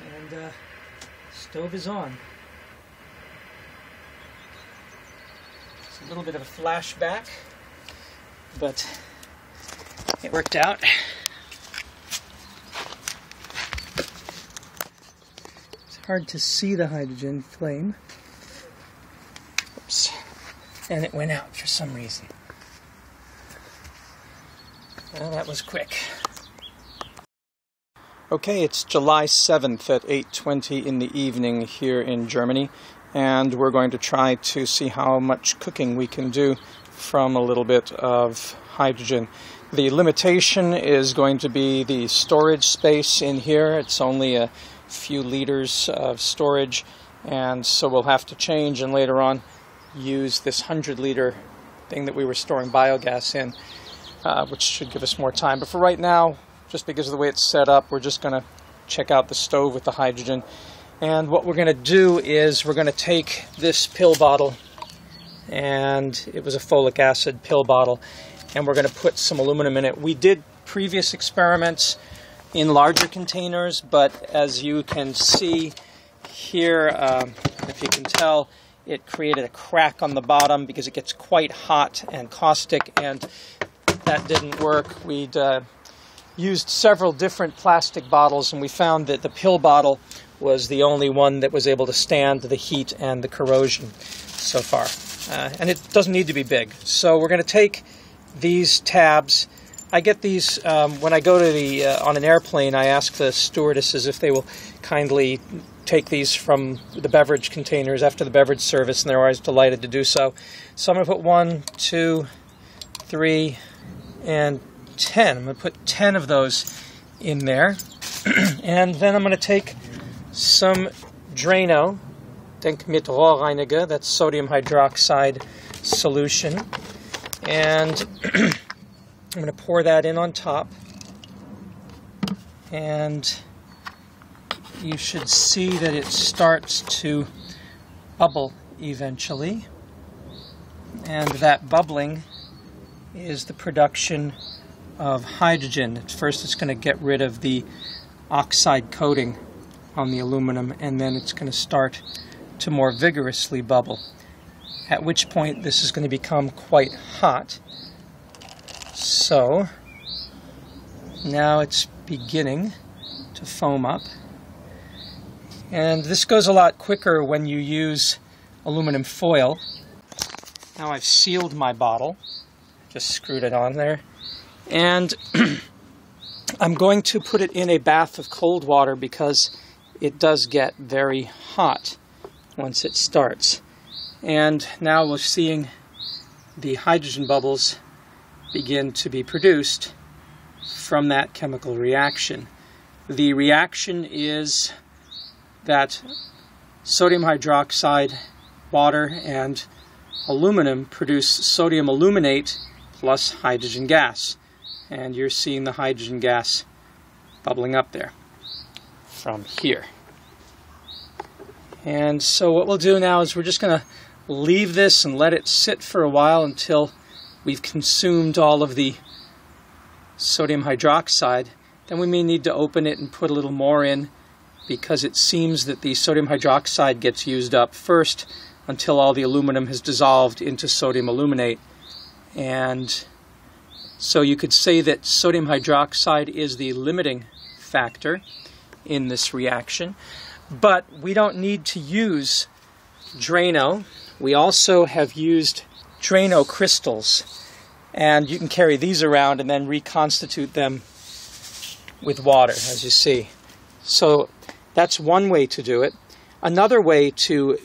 and uh, stove is on. It's a little bit of a flashback, but it worked out. It's hard to see the hydrogen flame. Oops. And it went out for some reason. Well, that was quick. Okay, it's July 7th at 8:20 in the evening here in Germany, and we're going to try to see how much cooking we can do from a little bit of hydrogen. The limitation is going to be the storage space in here. It's only a few liters of storage, and so we'll have to change and later on use this 100 liter thing that we were storing biogas in, uh, which should give us more time. But for right now, just because of the way it's set up, we're just going to check out the stove with the hydrogen. And what we're going to do is we're going to take this pill bottle, and it was a folic acid pill bottle, and we're going to put some aluminum in it. We did previous experiments in larger containers, but as you can see here, um, if you can tell, it created a crack on the bottom because it gets quite hot and caustic, and that didn't work. We'd uh, used several different plastic bottles, and we found that the pill bottle was the only one that was able to stand the heat and the corrosion so far. Uh, and it doesn't need to be big. So we're going to take these tabs. I get these um, when I go to the uh, on an airplane. I ask the stewardesses if they will kindly take these from the beverage containers after the beverage service, and they're always delighted to do so. So I'm going to put one, two, three, and 10. I'm going to put 10 of those in there. and then I'm going to take some Drano, Denkmittelrohrreiniger, that's sodium hydroxide solution. And I'm going to pour that in on top. And you should see that it starts to bubble eventually. And that bubbling is the production of hydrogen. First, it's going to get rid of the oxide coating on the aluminum, and then it's going to start to more vigorously bubble. At which point, this is going to become quite hot. So, now it's beginning to foam up. And this goes a lot quicker when you use aluminum foil. Now I've sealed my bottle, just screwed it on there. And I'm going to put it in a bath of cold water because it does get very hot once it starts. And now we're seeing the hydrogen bubbles begin to be produced from that chemical reaction. The reaction is that sodium hydroxide, water, and aluminum produce sodium aluminate plus hydrogen gas and you're seeing the hydrogen gas bubbling up there from here. And so what we'll do now is we're just going to leave this and let it sit for a while until we've consumed all of the sodium hydroxide. Then we may need to open it and put a little more in because it seems that the sodium hydroxide gets used up first until all the aluminum has dissolved into sodium aluminate. And so you could say that sodium hydroxide is the limiting factor in this reaction. But we don't need to use Drano. We also have used Drano crystals. And you can carry these around and then reconstitute them with water, as you see. So that's one way to do it. Another way to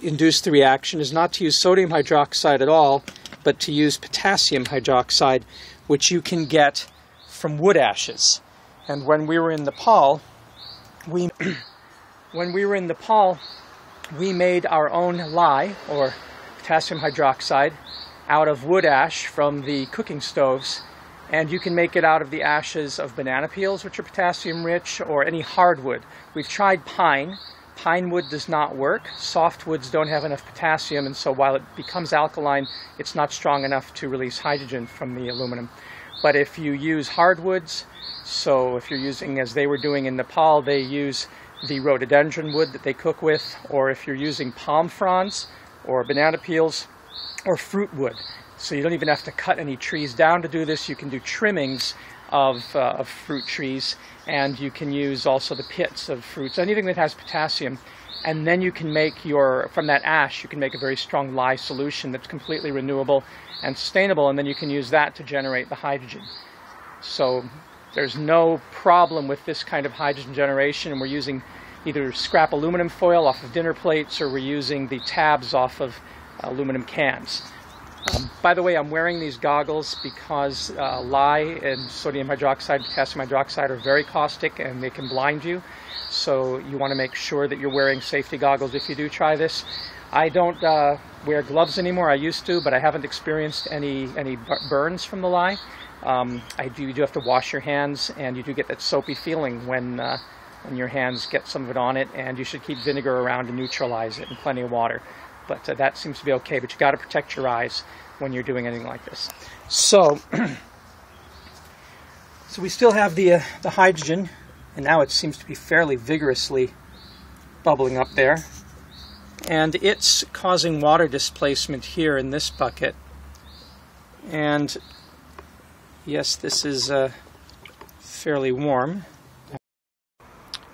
induce the reaction is not to use sodium hydroxide at all, but to use potassium hydroxide, which you can get from wood ashes. And when we were in Nepal, we when we were in Nepal, we made our own lye or potassium hydroxide out of wood ash from the cooking stoves. And you can make it out of the ashes of banana peels, which are potassium rich, or any hardwood. We've tried pine. Pine wood does not work. Softwoods don't have enough potassium, and so while it becomes alkaline, it's not strong enough to release hydrogen from the aluminum. But if you use hardwoods, so if you're using, as they were doing in Nepal, they use the rhododendron wood that they cook with, or if you're using palm fronds or banana peels or fruit wood. So you don't even have to cut any trees down to do this. You can do trimmings of, uh, of fruit trees, and you can use also the pits of fruits, anything that has potassium. And then you can make your, from that ash, you can make a very strong lye solution that's completely renewable and sustainable, and then you can use that to generate the hydrogen. So there's no problem with this kind of hydrogen generation, and we're using either scrap aluminum foil off of dinner plates, or we're using the tabs off of aluminum cans. Um, by the way, I'm wearing these goggles because uh, lye and sodium hydroxide, potassium hydroxide are very caustic and they can blind you. So you want to make sure that you're wearing safety goggles if you do try this. I don't uh, wear gloves anymore. I used to, but I haven't experienced any any burns from the lye. Um, I do. You do have to wash your hands, and you do get that soapy feeling when uh, when your hands get some of it on it. And you should keep vinegar around to neutralize it, and plenty of water but uh, that seems to be okay. But you got to protect your eyes when you're doing anything like this. So, so we still have the uh, the hydrogen, and now it seems to be fairly vigorously bubbling up there, and it's causing water displacement here in this bucket. And yes, this is uh, fairly warm.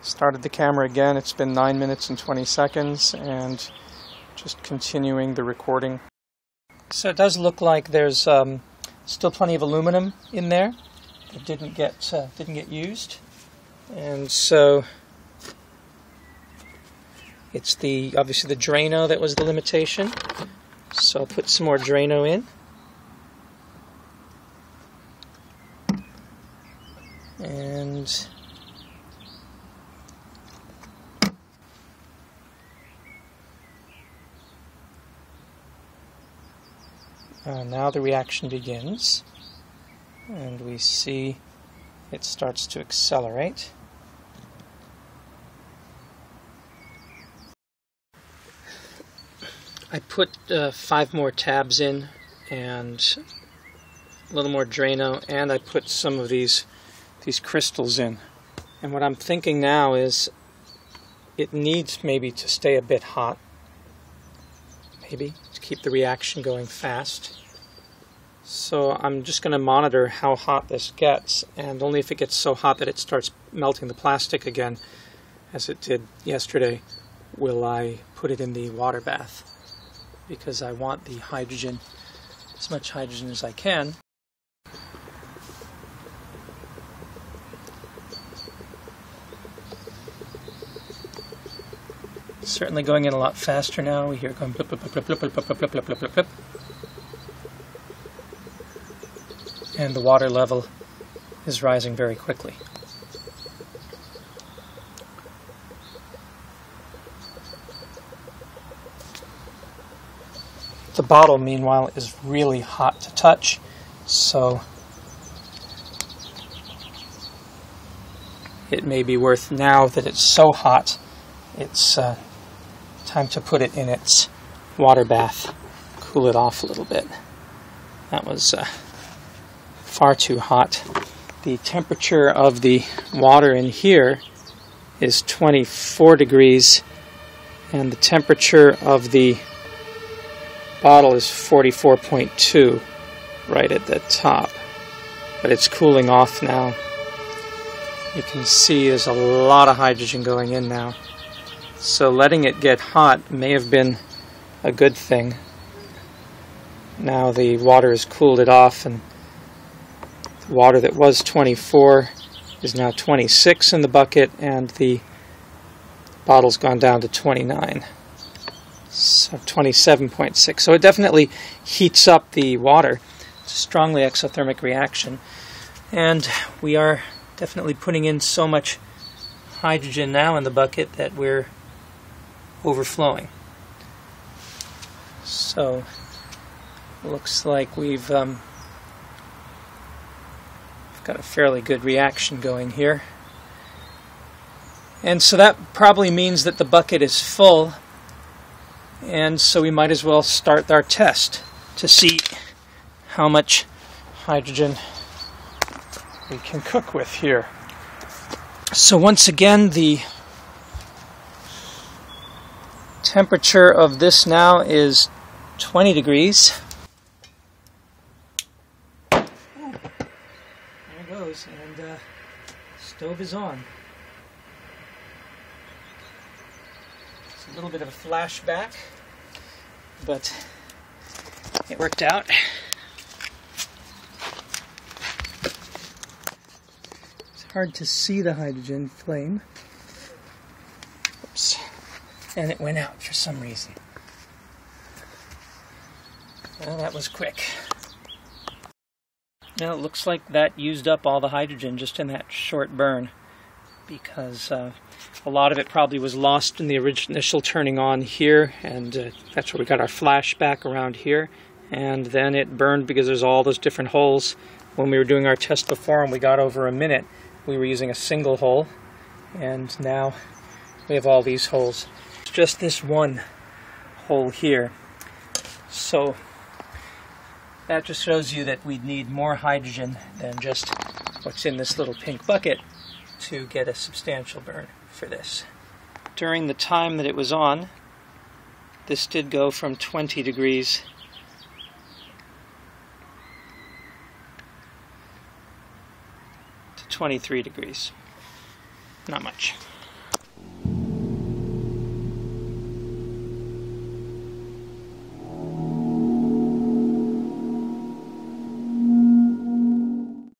Started the camera again. It's been 9 minutes and 20 seconds, and just continuing the recording. So it does look like there's um, still plenty of aluminum in there that didn't get uh, didn't get used, and so it's the obviously the Drano that was the limitation. So I'll put some more Drano in. And Uh, now the reaction begins, and we see it starts to accelerate. I put uh, five more tabs in and a little more Drano, and I put some of these these crystals in. And what I'm thinking now is it needs maybe to stay a bit hot maybe, to keep the reaction going fast. So I'm just going to monitor how hot this gets, and only if it gets so hot that it starts melting the plastic again, as it did yesterday, will I put it in the water bath. Because I want the hydrogen, as much hydrogen as I can, certainly going in a lot faster now. We hear it going blip, blip, blip, blip, blip, blip, blip, blip, blip, blip, blip, blip. And the water level is rising very quickly. The bottle, meanwhile, is really hot to touch, so it may be worth now that it's so hot, it's uh, Time to put it in its water bath, cool it off a little bit. That was uh, far too hot. The temperature of the water in here is 24 degrees, and the temperature of the bottle is 44.2 right at the top. But it's cooling off now. You can see there's a lot of hydrogen going in now. So letting it get hot may have been a good thing. Now the water has cooled it off and water that was 24 is now 26 in the bucket and the bottle's gone down to 29. So 27.6. So it definitely heats up the water. It's a strongly exothermic reaction. And we are definitely putting in so much hydrogen now in the bucket that we're overflowing. So, looks like we've, um, got a fairly good reaction going here. And so that probably means that the bucket is full, and so we might as well start our test to see how much hydrogen we can cook with here. So once again, the temperature of this now is 20 degrees. There it uh, stove is on. It's a little bit of a flashback, but it worked out. It's hard to see the hydrogen flame. Oops. And it went out for some reason. Well, that was quick. Now it looks like that used up all the hydrogen just in that short burn because uh, a lot of it probably was lost in the initial turning on here and uh, that's where we got our flashback around here. And then it burned because there's all those different holes. When we were doing our test before and we got over a minute we were using a single hole. And now we have all these holes. It's just this one hole here. So that just shows you that we'd need more hydrogen than just what's in this little pink bucket to get a substantial burn for this. During the time that it was on, this did go from 20 degrees to 23 degrees. Not much.